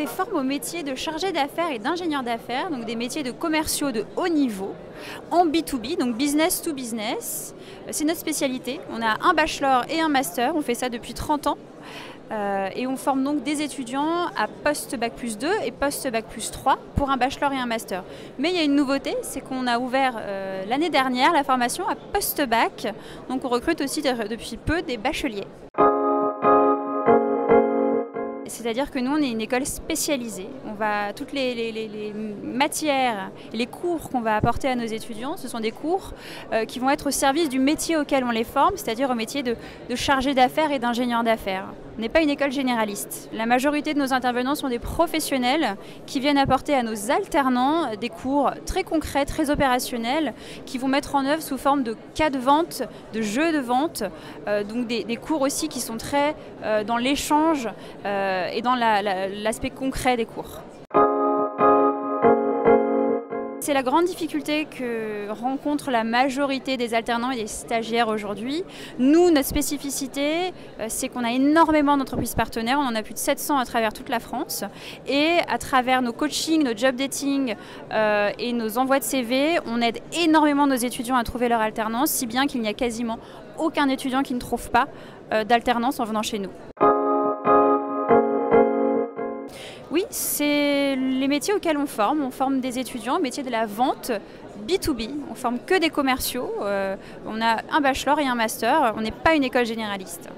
les forme au métier de chargé d'affaires et d'ingénieur d'affaires, donc des métiers de commerciaux de haut niveau, en B2B, donc business to business. C'est notre spécialité. On a un bachelor et un master, on fait ça depuis 30 ans. Euh, et on forme donc des étudiants à post-bac plus 2 et post-bac plus 3 pour un bachelor et un master. Mais il y a une nouveauté, c'est qu'on a ouvert euh, l'année dernière la formation à post-bac. Donc on recrute aussi depuis peu des bacheliers. C'est-à-dire que nous, on est une école spécialisée. On va toutes les, matières, les cours qu'on va apporter à nos étudiants, ce sont des cours euh, qui vont être au service du métier auquel on les forme, c'est-à-dire au métier de chargé d'affaires et d'ingénieur d'affaires n'est pas une école généraliste. La majorité de nos intervenants sont des professionnels qui viennent apporter à nos alternants des cours très concrets, très opérationnels, qui vont mettre en œuvre sous forme de cas de vente, de jeux de vente, euh, donc des, cours aussi qui sont très euh, dans l'échange euh, et dans l'aspect concret des cours. C'est la grande difficulté que rencontre la majorité des alternants et des stagiaires aujourd'hui. Nous, notre spécificité, euh, c'est qu'on a énormément d'entreprises partenaires, on en a plus de 700 à travers toute la France. Et à travers nos coachings, nos job dating euh, et nos envois de CV, on aide énormément nos étudiants à trouver leur alternance, si bien qu'il n'y a quasiment aucun étudiant qui ne trouve pas euh, d'alternance en venant chez nous. Oui, les métiers auxquels on forme. On forme des étudiants au métier de la vente B2B. On forme que des commerciaux. Euh, on a un bachelor et un master. On n'est pas une école généraliste.